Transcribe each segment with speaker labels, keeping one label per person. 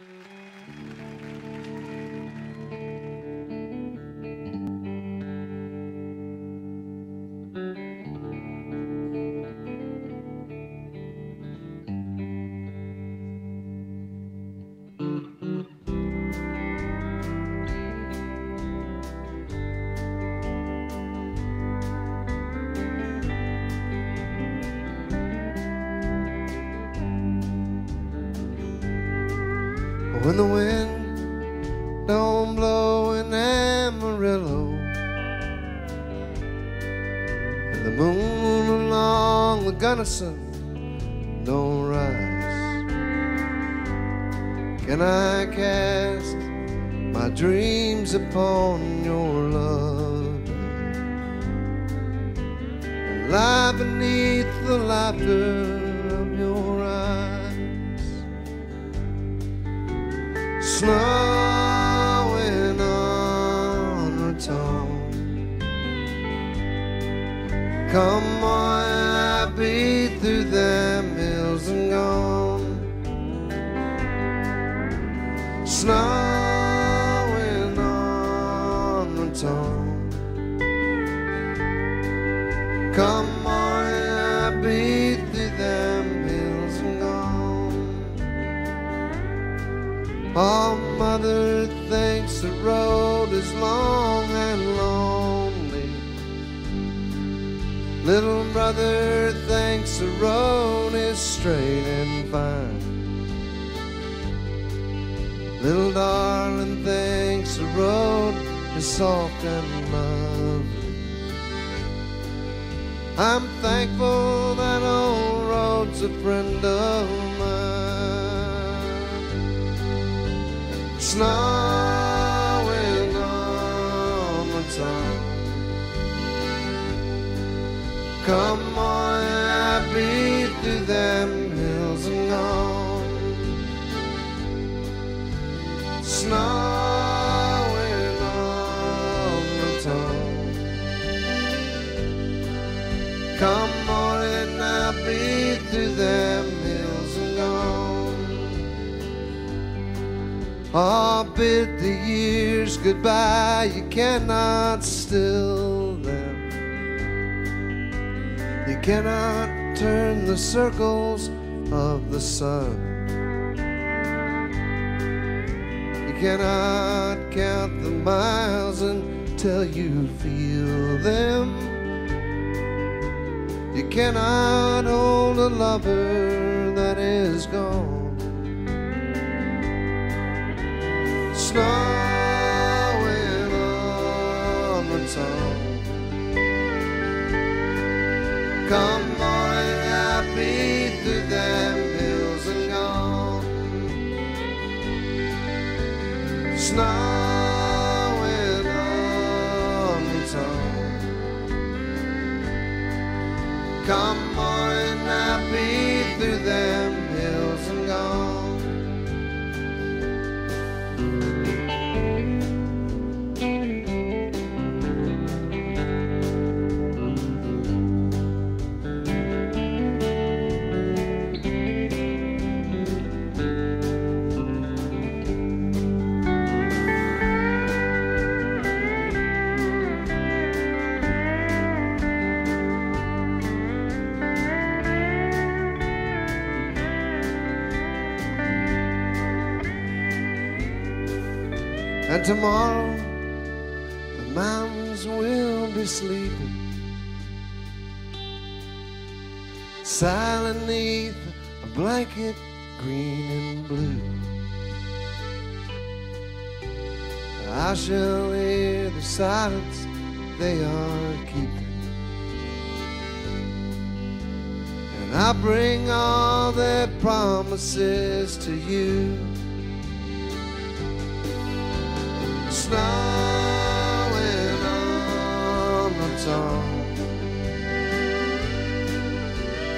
Speaker 1: Mm-hmm. When the wind don't blow in Amarillo And the moon along the Gunnison don't rise Can I cast my dreams upon your love? And lie beneath the laughter of your Come on, I beat through them hills and gone. Snowing on Raton. Come on, I beat through them hills and gone. Oh, mother thinks the road is long and lonely. Little brother thinks the road is straight and fine. Little darling thinks the road is soft and lovely. I'm thankful that old road's a friend of mine snowing Come on, I beat through them hills and gone. Snowing on the top. Come on, and I beat through them hills and gone. Oh, bid the years goodbye, you cannot still You cannot turn the circles of the sun. You cannot count the miles until you feel them. You cannot hold a lover that is gone. snowing on the town. Come morning, I beat through them hills and gone. On town. Come morning, I beat through them And tomorrow the mountains will be sleeping Silent neath a blanket green and blue. I shall hear the silence they are keeping. And I bring all their promises to you snowing on the town.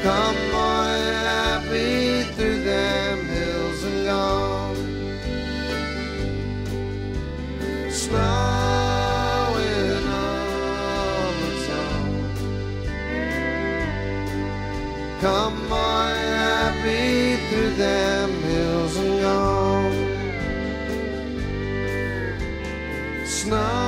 Speaker 1: Come on, happy through them hills and gone. Snowing on the town. Come on, happy snow